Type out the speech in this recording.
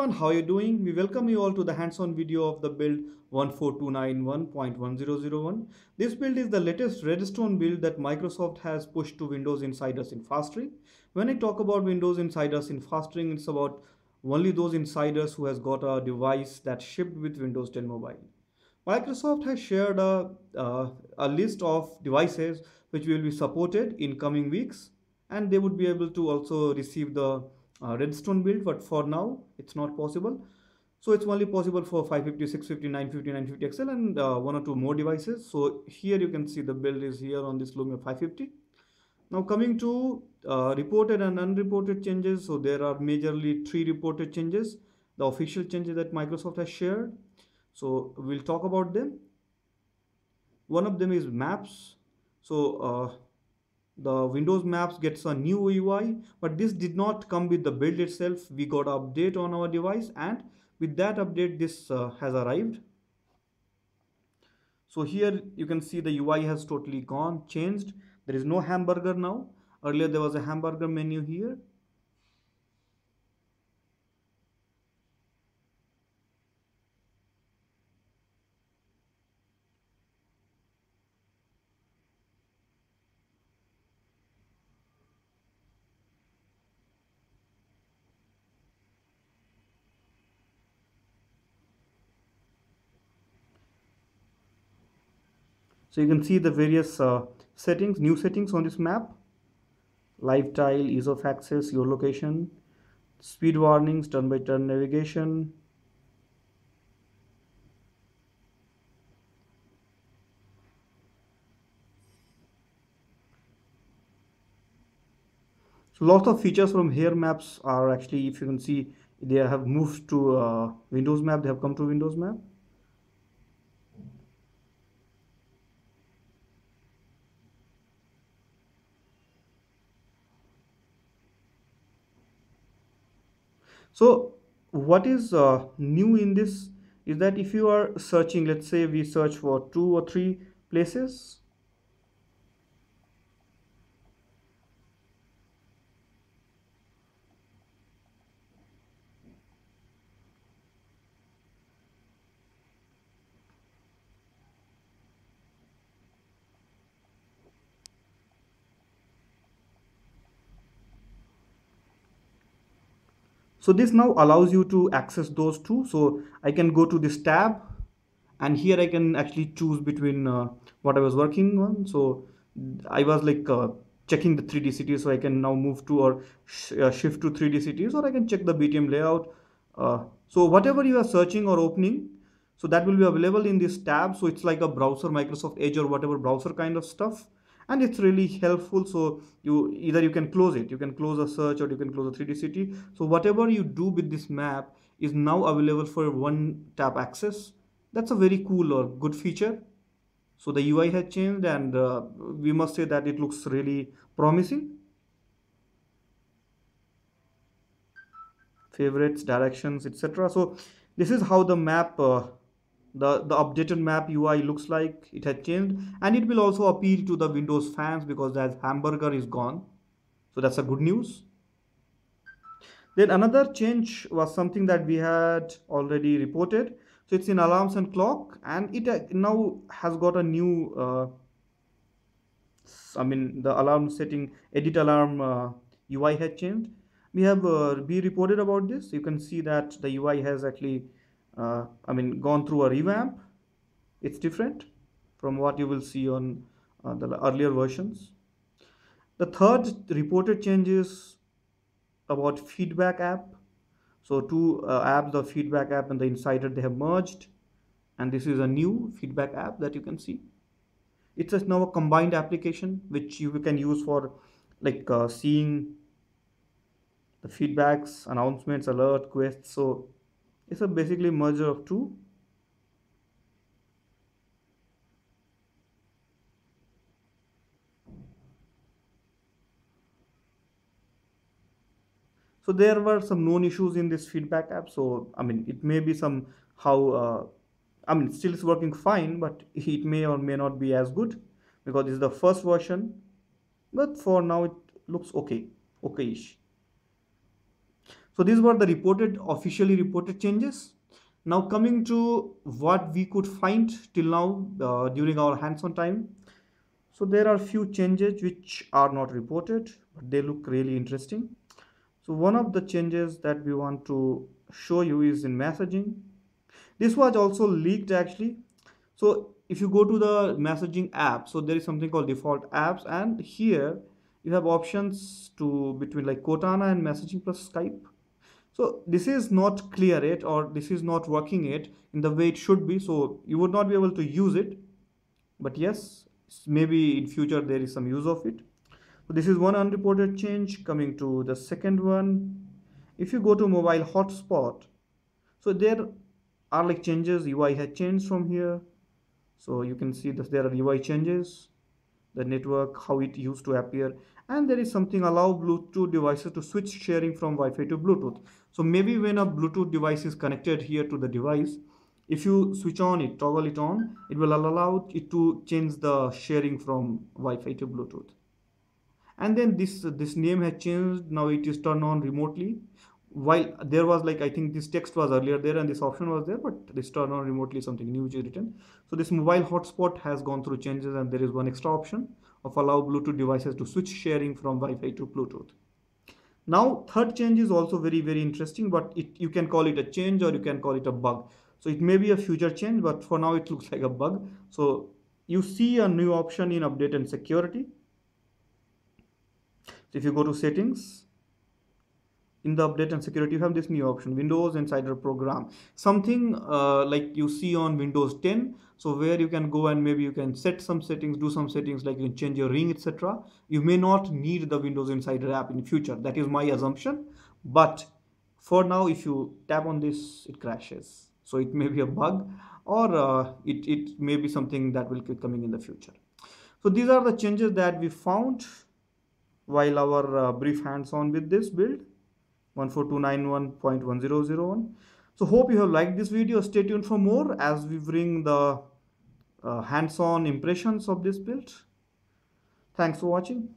everyone, how are you doing? We welcome you all to the hands-on video of the build 14291.1001. This build is the latest Redstone build that Microsoft has pushed to Windows insiders in Fast ring. When I talk about Windows insiders in Fast ring, it's about only those insiders who has got a device that shipped with Windows 10 Mobile. Microsoft has shared a, uh, a list of devices which will be supported in coming weeks and they would be able to also receive the uh, redstone build but for now it's not possible. So it's only possible for 550 650 950 950 xl and uh, one or two more devices. So here you can see the build is here on this lumia 550 now coming to uh, reported and unreported changes. So there are majorly three reported changes. The official changes that microsoft has shared. So we'll talk about them. One of them is maps. So uh, the Windows Maps gets a new UI, but this did not come with the build itself. We got update on our device and with that update, this uh, has arrived. So here you can see the UI has totally gone, changed. There is no hamburger now. Earlier there was a hamburger menu here. So you can see the various uh, settings, new settings on this map. Live tile, ease of access, your location, speed warnings, turn-by-turn navigation. So lots of features from here maps are actually, if you can see, they have moved to uh, Windows map, they have come to Windows map. So what is uh, new in this is that if you are searching, let's say we search for two or three places, so this now allows you to access those two. So I can go to this tab and here I can actually choose between uh, what I was working on. So I was like uh, checking the 3D cities so I can now move to or sh uh, shift to 3D cities or I can check the BTM layout. Uh, so whatever you are searching or opening so that will be available in this tab. So it's like a browser Microsoft Edge or whatever browser kind of stuff and it's really helpful so you either you can close it. You can close a search or you can close a 3d city. So whatever you do with this map is now available for one tap access. That's a very cool or good feature. So the ui has changed and uh, we must say that it looks really promising. Favorites directions etc so this is how the map uh, the the updated map UI looks like it has changed and it will also appeal to the Windows fans because that hamburger is gone. So that's a good news. Then another change was something that we had already reported. So it's in alarms and clock and it uh, now has got a new uh, I mean the alarm setting edit alarm uh, UI had changed. We have uh, be reported about this. You can see that the UI has actually uh, I mean gone through a revamp it's different from what you will see on uh, the earlier versions. The third reported changes about feedback app. So two uh, apps the feedback app and the insider they have merged and this is a new feedback app that you can see. It's now a combined application which you can use for like uh, seeing the feedbacks announcements alert quests. So it's a basically merger of two. So there were some known issues in this feedback app. So i mean it may be some how uh, i mean still it's working fine but it may or may not be as good because this is the first version. But for now it looks okay okay-ish So these were the reported, officially reported changes. Now coming to what we could find till now uh, during our hands-on time. So there are few changes which are not reported, but they look really interesting. So one of the changes that we want to show you is in messaging. This was also leaked actually. So if you go to the messaging app, so there is something called default apps and here you have options to between like Cortana and messaging plus Skype. So this is not clear yet or this is not working yet in the way it should be. So you would not be able to use it. But yes, maybe in future there is some use of it. So this is one unreported change coming to the second one. If you go to mobile hotspot, so there are like changes, UI has changed from here. So you can see that there are UI changes, the network, how it used to appear. And there is something allow Bluetooth devices to switch sharing from Wi-Fi to Bluetooth. So maybe when a Bluetooth device is connected here to the device, if you switch on it, toggle it on, it will allow it to change the sharing from Wi-Fi to Bluetooth. And then this this name has changed. Now it is turned on remotely. While there was like I think this text was earlier there and this option was there, but this turn on remotely something new is written. So this mobile hotspot has gone through changes and there is one extra option of allow Bluetooth devices to switch sharing from Wi-Fi to Bluetooth. Now third change is also very very interesting, but it, you can call it a change or you can call it a bug. So it may be a future change, but for now it looks like a bug. So you see a new option in update and security. So if you go to settings, in the update and security, you have this new option, Windows Insider Program. Something uh, like you see on Windows 10. So where you can go and maybe you can set some settings, do some settings like you can change your ring, etc. You may not need the Windows Insider app in the future. That is my assumption. But for now, if you tap on this, it crashes so it may be a bug or uh, it, it may be something that will keep coming in the future so these are the changes that we found while our uh, brief hands-on with this build 14291.1001 so hope you have liked this video. Stay tuned for more as we bring the uh, hands-on impressions of this build. Thanks for watching